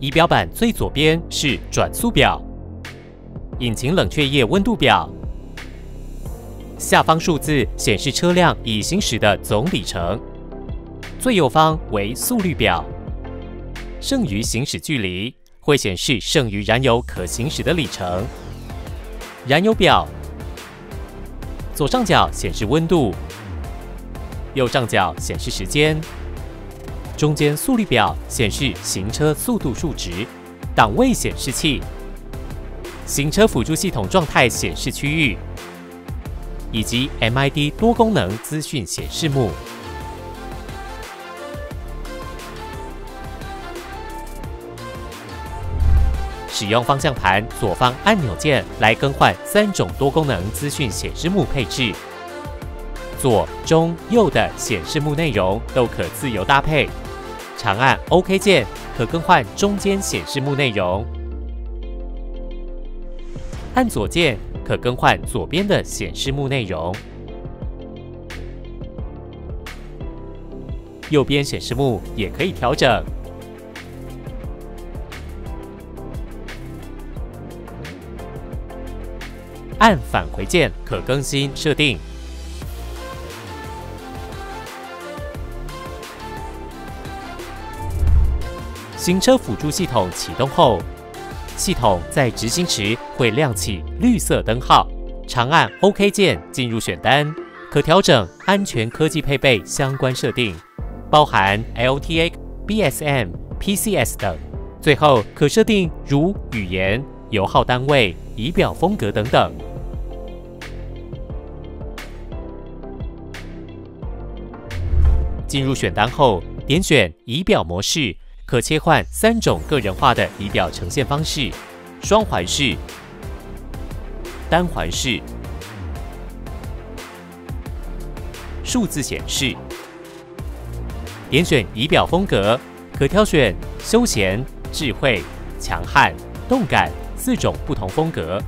仪表板最左边是转速表，引擎冷却液温度表，下方数字显示车辆已行驶的总里程，最右方为速率表，剩余行驶距离会显示剩余燃油可行驶的里程，燃油表。左上角显示温度，右上角显示时间。中间速率表显示行车速度数值，档位显示器、行车辅助系统状态显示区域，以及 MID 多功能资讯显示幕。使用方向盘左方按钮键来更换三种多功能资讯显示幕配置，左、中、右的显示幕内容都可自由搭配。长按 OK 键，可更换中间显示幕内容；按左键，可更换左边的显示幕内容。右边显示幕也可以调整。按返回键，可更新设定。行车辅助系统启动后，系统在执行时会亮起绿色灯号。长按 OK 键进入选单，可调整安全科技配备相关设定，包含 LTA、BSM、PCS 等。最后可设定如语言、油耗单位、仪表风格等等。进入选单后，点选仪表模式。可切换三种个人化的仪表呈现方式：双环式、单环式、数字显示。点选仪表风格，可挑选休闲、智慧、强悍、动感四种不同风格。